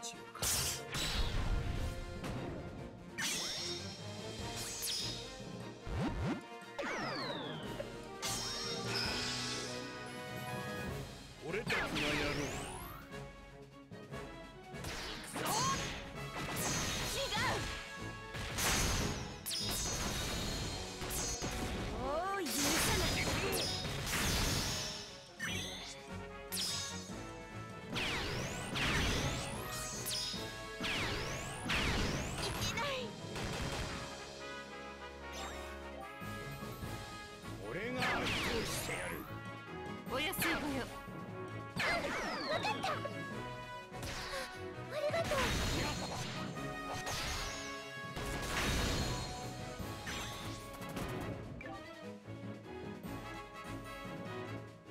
解不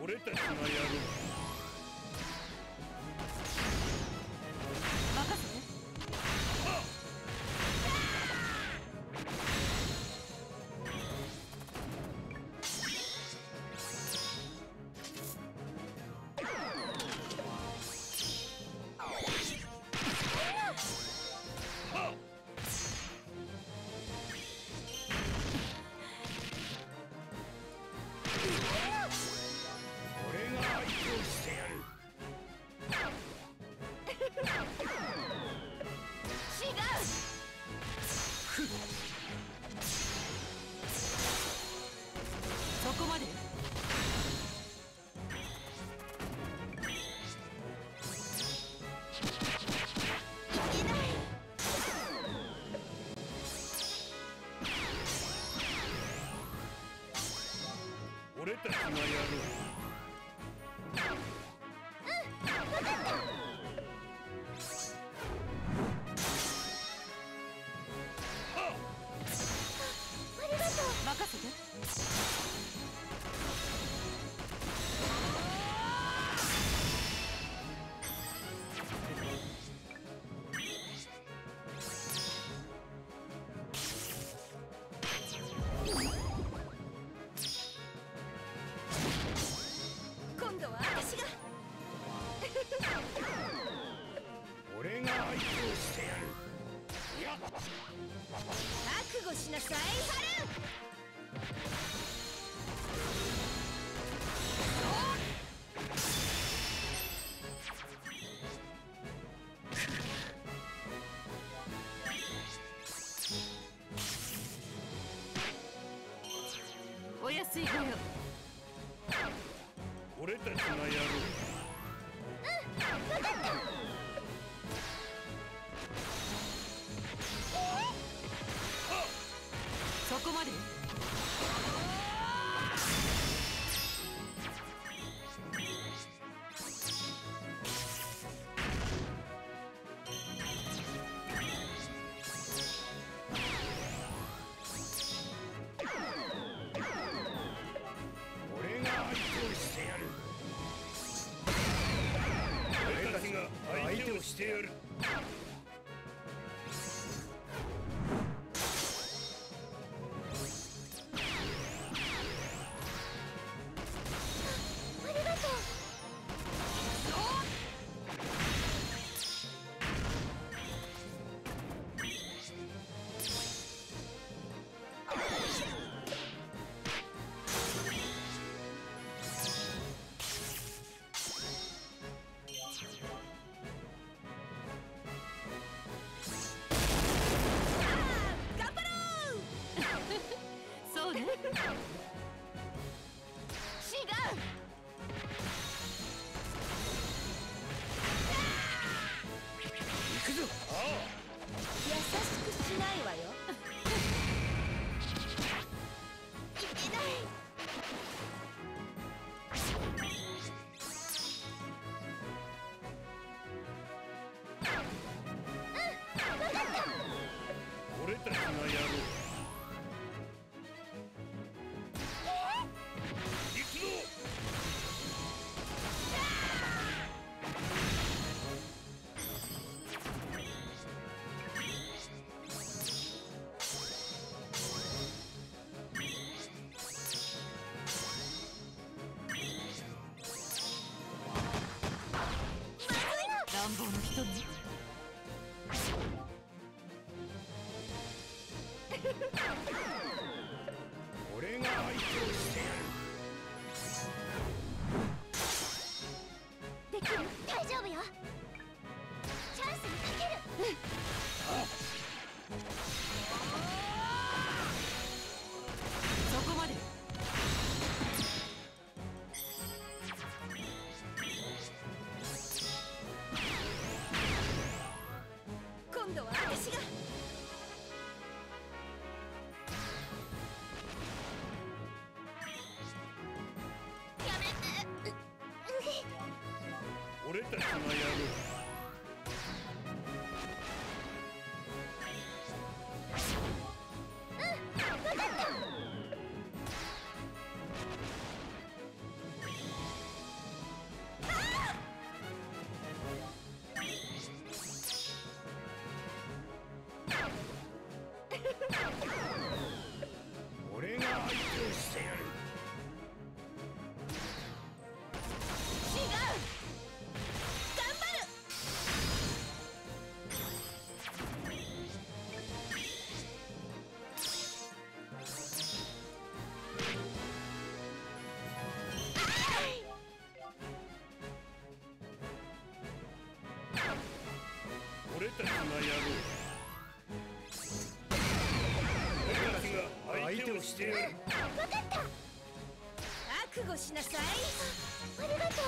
俺たちがやろうこまで。俺たちのやろう護しなさいハルお安いよ。俺たちやろう。うん。分かった。got it. 願望人に。俺が相手をしてやる俺たちがやる俺たちの野郎。俺たちが相手をしてやる分かった。覚悟しなさい。ありがとう。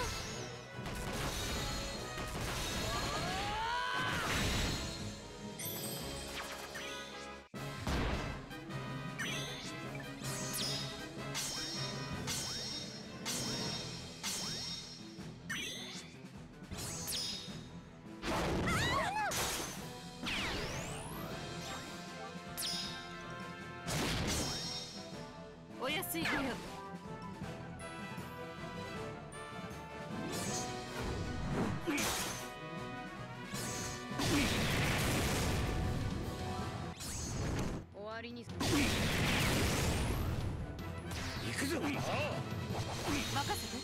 任せて。